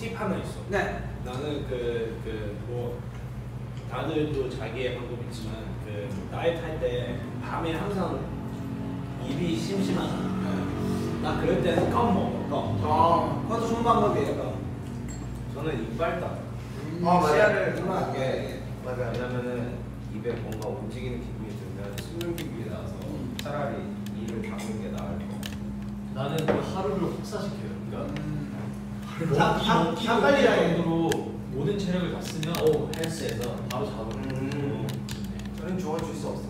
팁 하나 있어. 네. 나는 그 그 뭐 다들도 자기의 방법 있지만 그 다이어트 할때 밤에 항상 입이 심심하잖아. 나 그럴 때는 껌 먹어. 껌. 어, 그것도 좋은 방법이에요. 그거. 저는 이빨 닦아. 음, 어, 맞아요. 시야를 이만하게. 맞아요. 왜냐면은 입에 뭔가 움직이는 기분이 들면 숨는 나서 차라리 이를 닦는 게 나을 거. 나는 그 하루를 혹사시켜요. 그러니까 음. 자, 자, 먹기 자, 빨리 가야 정도로 모든 체력을 다 쓰면 오 헬스에서 바로 잡아. 음. 저는 좋아질 수 한번